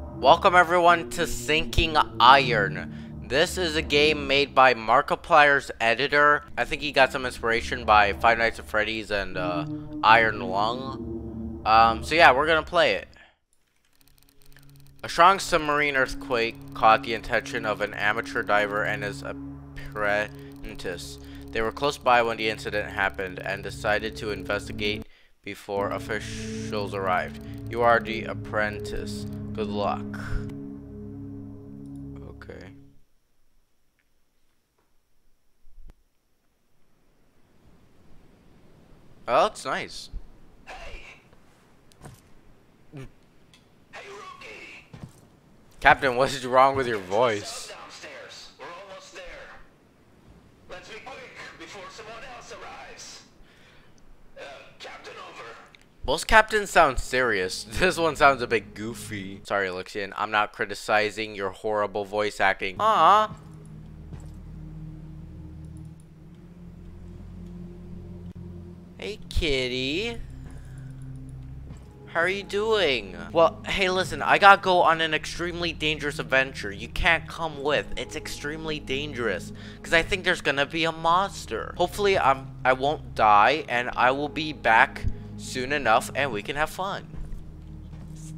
Welcome everyone to Sinking Iron. This is a game made by Markiplier's editor. I think he got some inspiration by Five Nights at Freddy's and uh, Iron Lung. Um, so yeah, we're gonna play it. A strong submarine earthquake caught the attention of an amateur diver and his apprentice. They were close by when the incident happened and decided to investigate before officials arrived. You are the apprentice. Good luck. Okay. Oh, that's nice. Captain, what is wrong with your voice? Most captains sound serious. This one sounds a bit goofy. Sorry, Lixian. I'm not criticizing your horrible voice acting. Ah. Hey, kitty. How are you doing? Well, hey, listen, I gotta go on an extremely dangerous adventure. You can't come with. It's extremely dangerous. Because I think there's gonna be a monster. Hopefully, I'm, I won't die, and I will be back soon enough, and we can have fun.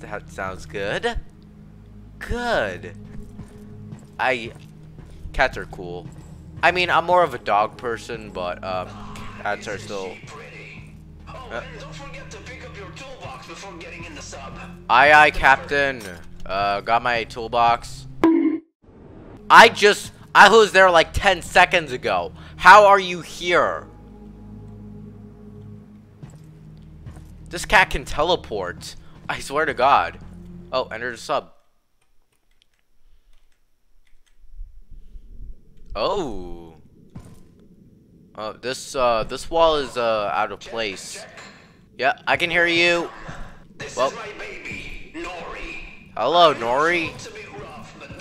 That sounds good. Good. I... Cats are cool. I mean, I'm more of a dog person, but, um, cats are still... Oh, Uh. don't forget to pick up your toolbox before getting in the sub. Aye, aye, Captain. Uh, got my toolbox. I just... I was there like 10 seconds ago. How are you here? This cat can teleport. I swear to God. Oh, enter the sub. Oh. Oh, this, uh, this wall is, uh, out of place. Yeah, I can hear you. This Well- is my baby, Nori. Hello, Nori. It's a rough, but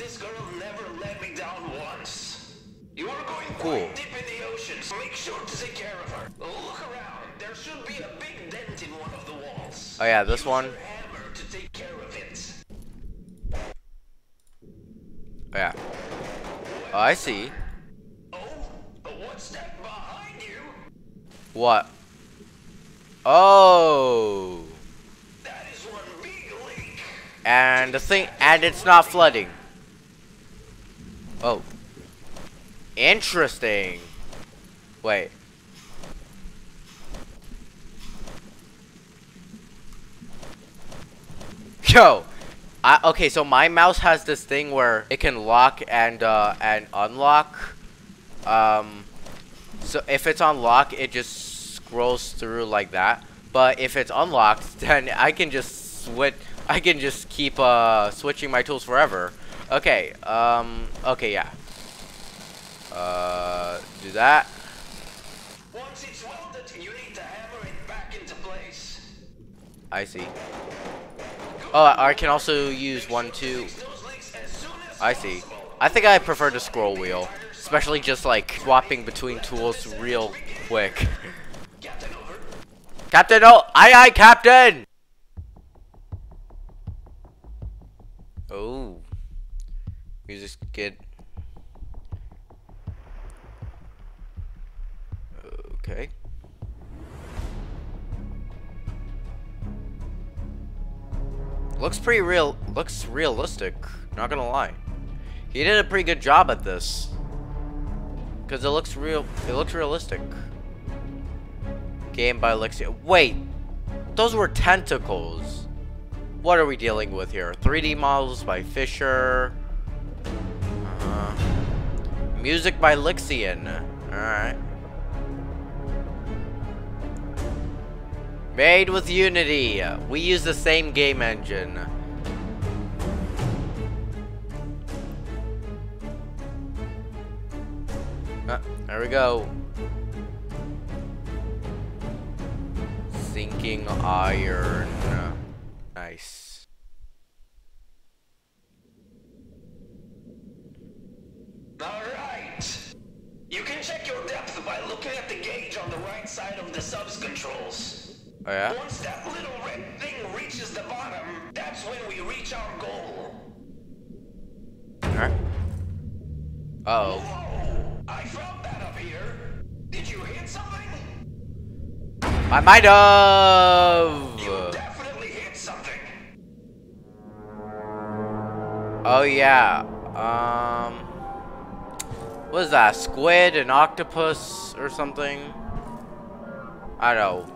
Oh yeah, this one. Oh, yeah. Oh, I see. Oh? What? Oh. That is one big. And the thing, and it's not flooding. Oh. Interesting. Wait. Yo. I, okay, so my mouse has this thing where it can lock and uh, and unlock. Um, so if it's on lock, it just scrolls through like that. But if it's unlocked, then I can just switch. I can just keep uh, switching my tools forever. Okay. Um. Okay. Yeah. Uh. Do that. Once it's welded, you need to hammer it back into place. I see. Oh, I can also use one, two. I see. I think I prefer the scroll wheel, especially just like swapping between tools real quick. Captain oh, aye, aye, Captain. Oh, music's good. Okay. Looks pretty real. Looks realistic. Not gonna lie. He did a pretty good job at this. Cause it looks real. It looks realistic. Game by Lixian. Wait, those were tentacles. What are we dealing with here? 3D models by Fisher. Uh, music by Lixian. Alright. Made with Unity. We use the same game engine. Ah, there we go. Sinking iron. Nice. Alright. You can check your depth by looking at the gauge on the right side of the subs controls. Oh yeah? Once that little red thing reaches the bottom, that's when we reach our goal. Alright. Uh-oh. Whoa! I felt that up here. Did you hit something? I might have. You definitely hit something. Oh yeah. Um. What is that? Squid, an octopus, or something? I don't know.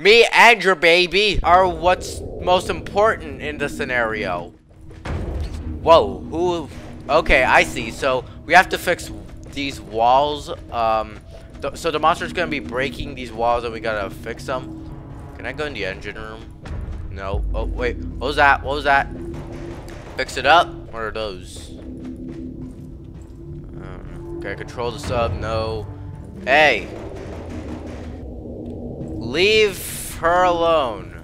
me and your baby are what's most important in the scenario. Whoa, who? Okay, I see. So we have to fix these walls. Um, th so the monster's gonna be breaking these walls, and we gotta fix them. Can I go in the engine room? No. Oh wait, what was that? What was that? Fix it up. What are those? Um, okay, control the sub. No. Hey. Leave her alone.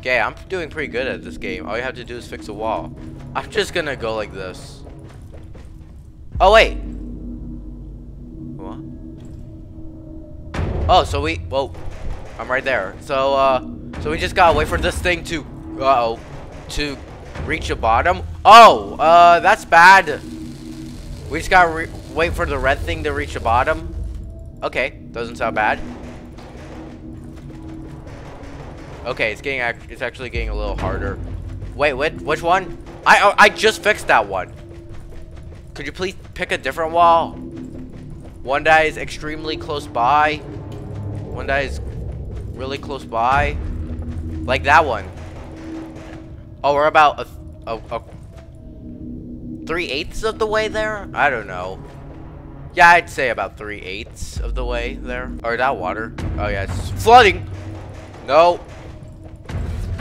Okay, I'm doing pretty good at this game. All you have to do is fix a wall. I'm just gonna go like this. Oh, wait. What? Oh, so we... Whoa. I'm right there. So, uh... So we just gotta wait for this thing to... Uh-oh. To reach the bottom. Oh! Uh, that's bad. We just gotta wait for the red thing to reach the bottom. Okay, doesn't sound bad. Okay, it's getting it's actually getting a little harder. Wait, what? Which one? I oh, I just fixed that one. Could you please pick a different wall? One that is extremely close by. One that is really close by. Like that one. Oh, we're about a, a, a three eighths of the way there. I don't know. Yeah, I'd say about three eighths of the way there. Or that water. Oh yeah, it's flooding. No,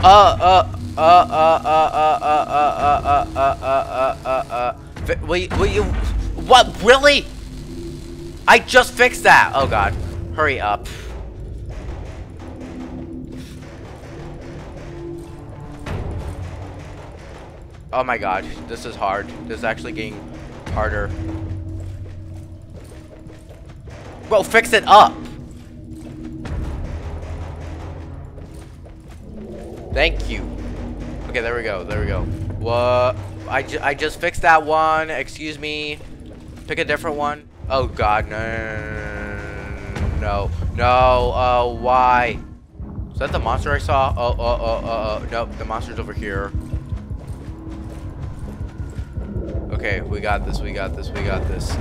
uh, uh, uh, uh, uh, uh, uh, uh, uh, uh, uh, uh, uh, will you, will you, what, really? I just fixed that. Oh god, hurry up. Oh my god, this is hard. This is actually getting harder. Bro, fix it up. Thank you. Okay, there we go. There we go. What? I, ju I just fixed that one. Excuse me. Pick a different one. Oh, God. No. No. No. Uh, why? Is that the monster I saw? Oh, oh, oh, oh, oh. Nope. The monster's over here. Okay, we got this. We got this. We got this.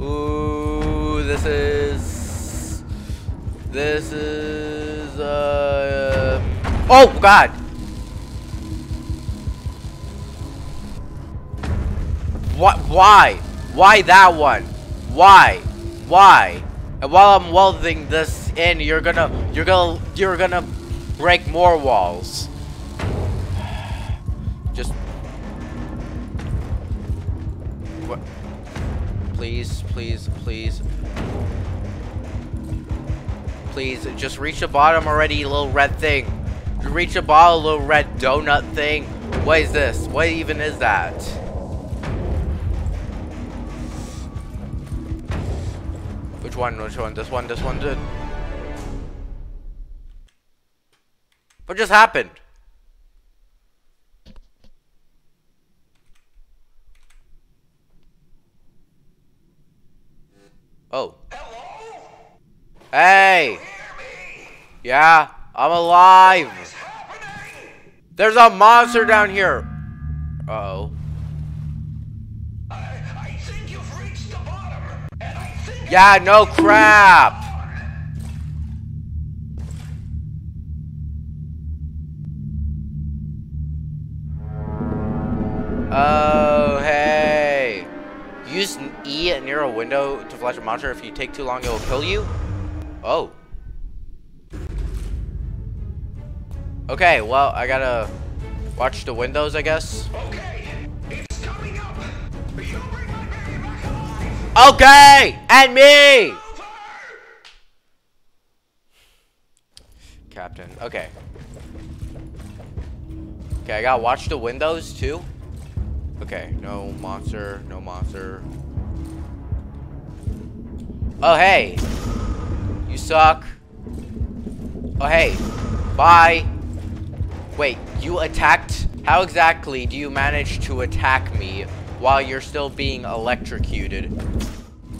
Ooh, this is... This is... Uh, oh, God! What? Why? Why that one? Why? Why? And while I'm welding this in, you're gonna, you're gonna, you're gonna break more walls. Please, please, please. Please, just reach the bottom already, little red thing. reach the bottom, little red donut thing. What is this? What even is that? Which one? Which one? This one? This one? Did? What just happened? Oh. Hello? Hey. Yeah, I'm alive. There's a monster down here. Uh oh. I, I yeah, no crap. use E near a window to flash a monster. If you take too long, it will kill you. Oh. Okay, well, I gotta watch the windows, I guess. Okay, it's coming up. You'll bring baby back. Okay, and me. Captain. Okay. Okay, I gotta watch the windows too. Okay, no monster, no monster. Oh, hey! You suck. Oh, hey. Bye. Wait, you attacked? How exactly do you manage to attack me while you're still being electrocuted?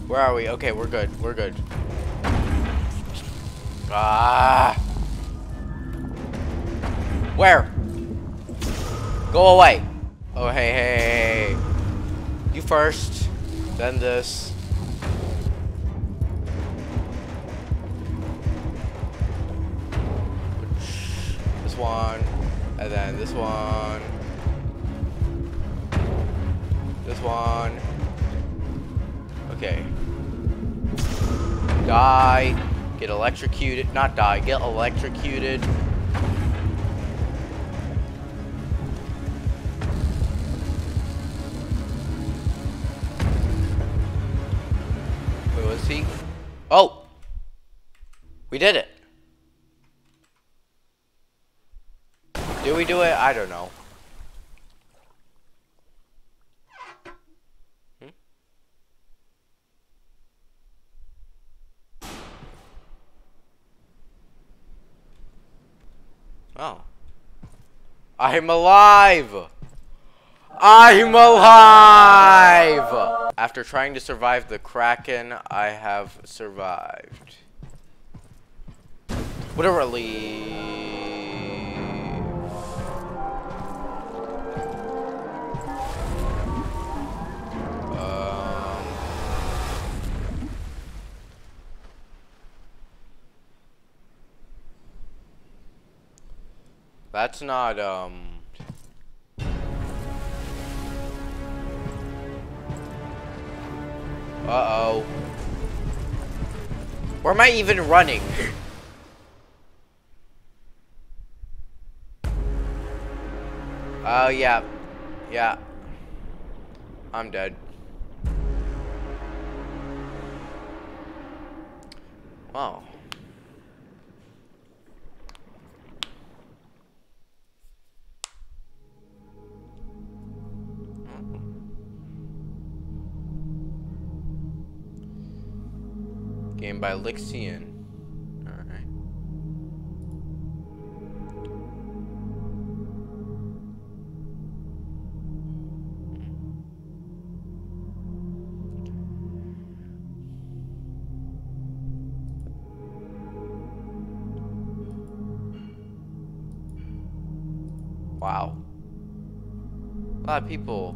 Where are we? Okay, we're good. We're good. Ah. Where? Go away. Oh, hey, hey, hey. You first. Then this. This one. And then this one. This one. Okay. Die. Get electrocuted. Not die. Get electrocuted. Oh! We did it. Did we do it? I don't know. Hmm? Oh. I'm alive! I'm alive! After trying to survive the Kraken, I have survived. Relief. Um, that's not, um... Uh-oh. Where am I even running? Oh, yeah. Yeah. I'm dead. Wow. By Lixian. Wow. A lot of people.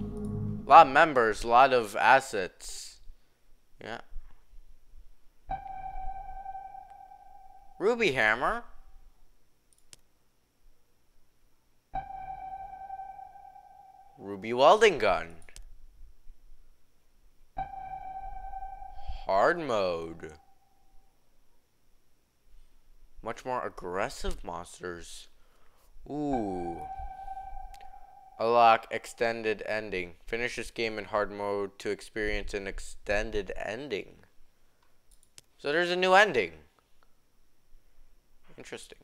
A lot of members, a lot of assets. Ruby Hammer. Ruby Welding Gun. Hard mode. Much more aggressive monsters. Ooh. Unlock extended ending. Finish this game in hard mode to experience an extended ending. So there's a new ending. Interesting.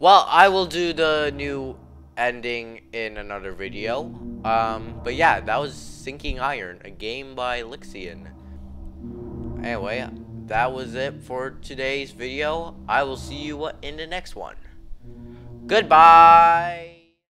Well, I will do the new ending in another video. Um, but yeah, that was Sinking Iron, a game by Lixian. Anyway, that was it for today's video. I will see you in the next one. Goodbye!